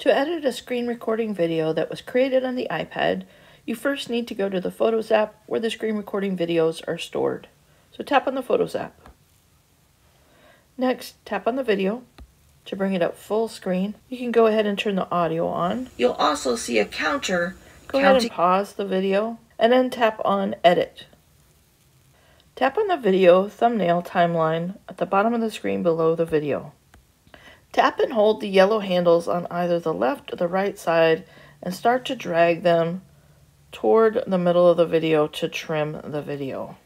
To edit a screen recording video that was created on the iPad, you first need to go to the Photos app where the screen recording videos are stored. So tap on the Photos app. Next, tap on the video to bring it up full screen. You can go ahead and turn the audio on. You'll also see a counter. Go ahead and pause the video and then tap on Edit. Tap on the video thumbnail timeline at the bottom of the screen below the video. Tap and hold the yellow handles on either the left or the right side and start to drag them toward the middle of the video to trim the video.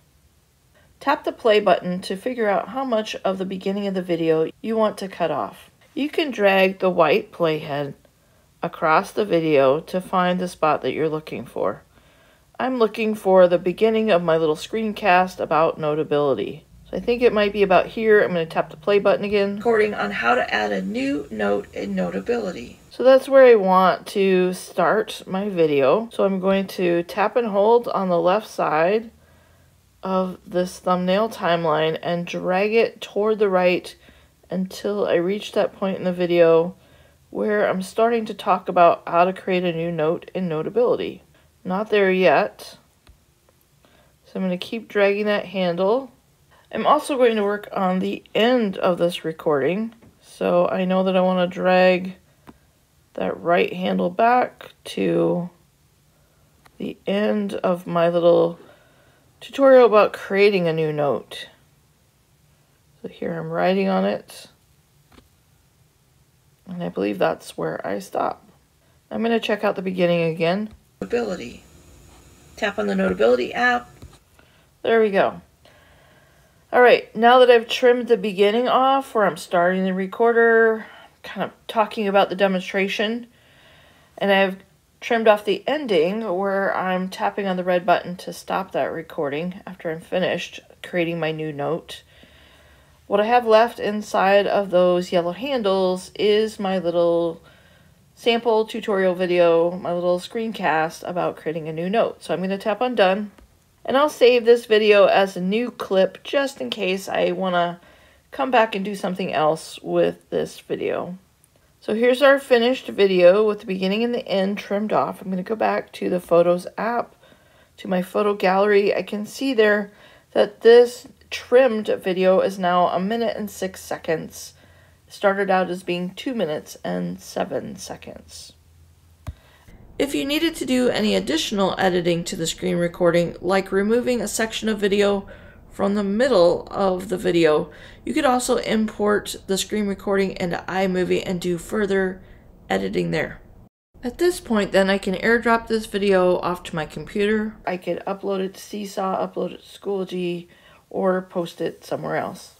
Tap the play button to figure out how much of the beginning of the video you want to cut off. You can drag the white playhead across the video to find the spot that you're looking for. I'm looking for the beginning of my little screencast about notability. I think it might be about here. I'm going to tap the play button again. Recording on how to add a new note in Notability. So that's where I want to start my video. So I'm going to tap and hold on the left side of this thumbnail timeline and drag it toward the right until I reach that point in the video where I'm starting to talk about how to create a new note in Notability. Not there yet. So I'm going to keep dragging that handle I'm also going to work on the end of this recording. So I know that I want to drag that right handle back to the end of my little tutorial about creating a new note. So here I'm writing on it. And I believe that's where I stop. I'm going to check out the beginning again. Notability. Tap on the Notability app. There we go. All right, now that I've trimmed the beginning off where I'm starting the recorder, kind of talking about the demonstration, and I've trimmed off the ending where I'm tapping on the red button to stop that recording after I'm finished creating my new note. What I have left inside of those yellow handles is my little sample tutorial video, my little screencast about creating a new note. So I'm going to tap on done. And I'll save this video as a new clip just in case I want to come back and do something else with this video. So here's our finished video with the beginning and the end trimmed off. I'm going to go back to the Photos app, to my photo gallery. I can see there that this trimmed video is now a minute and six seconds. It started out as being two minutes and seven seconds. If you needed to do any additional editing to the screen recording, like removing a section of video from the middle of the video, you could also import the screen recording into iMovie and do further editing there. At this point then I can airdrop this video off to my computer. I could upload it to Seesaw, upload it to Schoology, or post it somewhere else.